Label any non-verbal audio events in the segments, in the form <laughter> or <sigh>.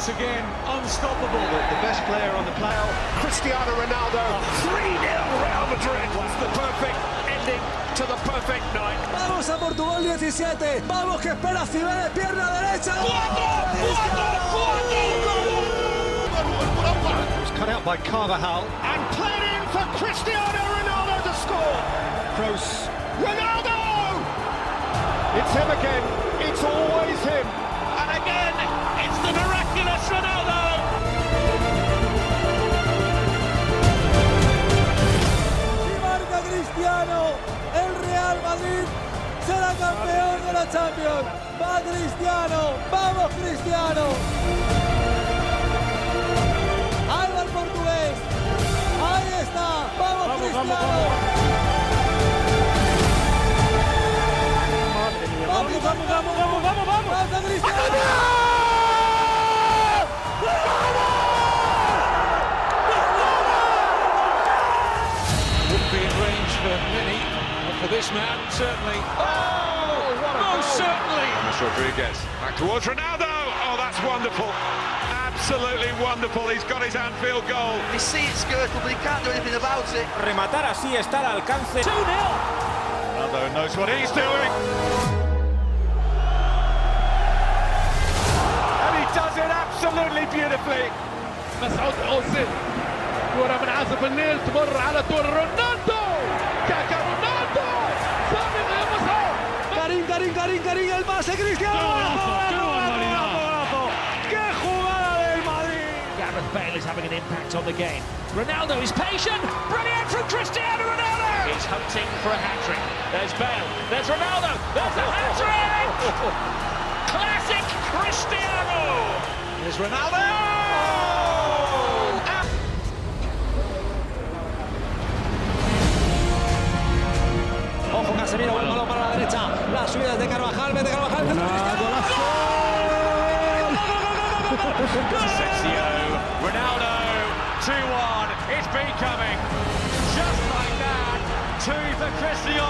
wonderful header. Once again, unstoppable. The best player on the planet, Cristiano Ronaldo. 3-0 Real Madrid. What's the perfect ending to the perfect night? Vamos a Portugal 17. Vamos que espera Cibeles, pierna derecha. Was cut out by Carvajal and played in for Cristiano Ronaldo to score. Kroos. Ronaldo! It's him again. It's always him. And again, it's the miraculous El Real Madrid será campeón de la Champions. Va Cristiano. Vamos Cristiano. Alba el portugués. Ahí está. Vamos, Cristiano. Vamos, vamos, vamos, vamos, vamos, vamos. for many, but for this man, certainly. Oh, what a Most certainly. James Rodriguez. Back towards Ronaldo. Oh, that's wonderful. Absolutely wonderful. He's got his Anfield goal. They see it's skirtle, but he can't do anything about it. Rematar así está al alcance. Ronaldo knows what he's doing. And he does it absolutely beautifully. مسعود اوزيل كرة من عزف النيل تمر على طول رونالدو Karim, pase Cristiano. ¡Golazo, golazo, golazo, golazo! ¡Qué jugada del Madrid! Gareth Bale is having an impact on the game. Ronaldo is patient. Brilliant from Cristiano Ronaldo. He's hunting for a hat trick. There's Bale. There's Ronaldo. There's a hat trick. <laughs> Classic Cristiano. Here's Ronaldo. Casemiro, buen balón para la derecha. La subida de Carvajal, vete Carvajal. Asensio, Ronaldo, 2-1. It's becoming just like that. Two for Cristiano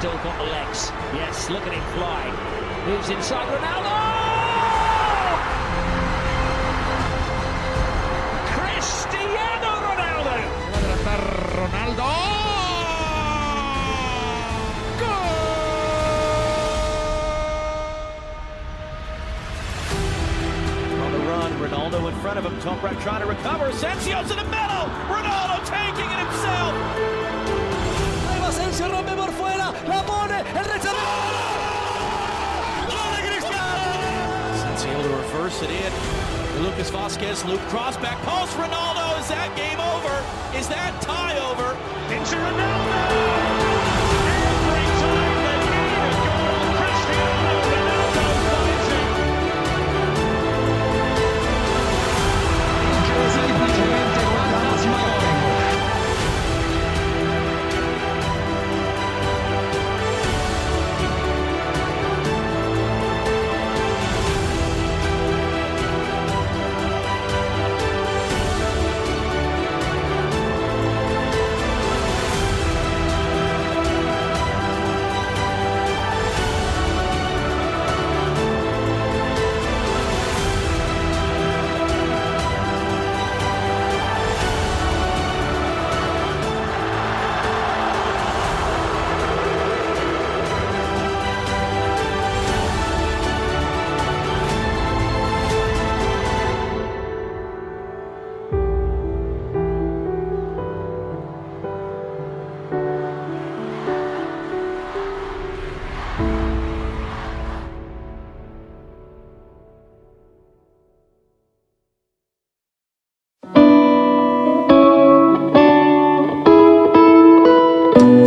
still got the legs? Yes, look at him fly. Moves inside Ronaldo. Cristiano Ronaldo. Ronaldo On the run, Ronaldo in front of him. Top right trying to recover. Asensio to the middle. Ronaldo taking ¡Gol de Cristiano! Asensio to reverse it in. Lucas Vasquez, loop cross back post. Ronaldo, is that game over? Is that tie over? Into Ronaldo.